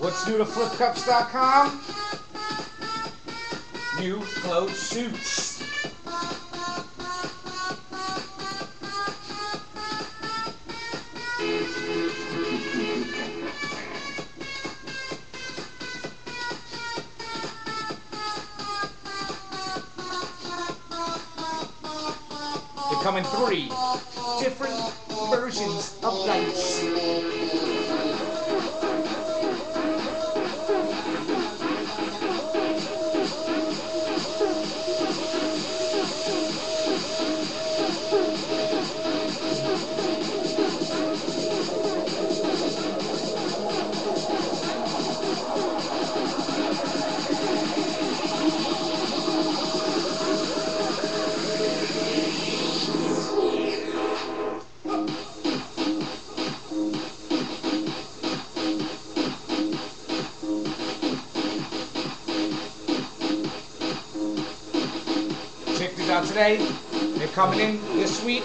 What's new to flipcups.com? New clothes suits. They come in three different versions of dice. Out today. They're coming in this week,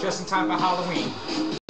just in time for Halloween.